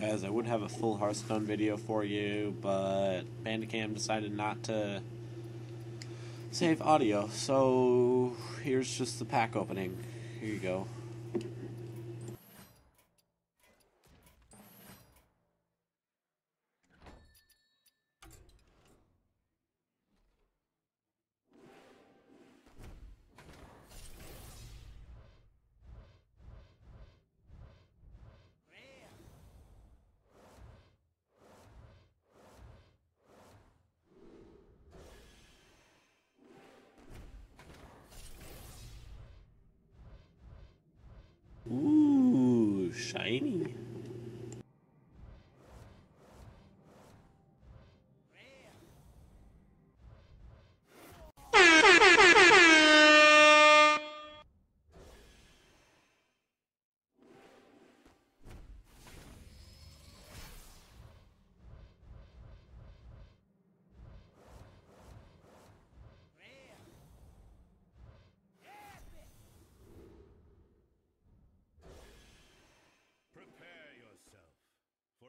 Guys, I would have a full Hearthstone video for you, but Bandicam decided not to save audio, so here's just the pack opening. Here you go. Shiny.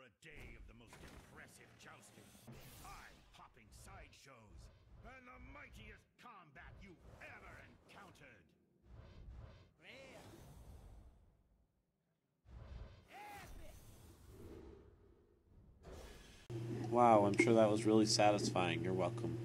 For a day of the most impressive jousting, eye-popping sideshows, and the mightiest combat you've ever encountered. Wow, I'm sure that was really satisfying. You're welcome.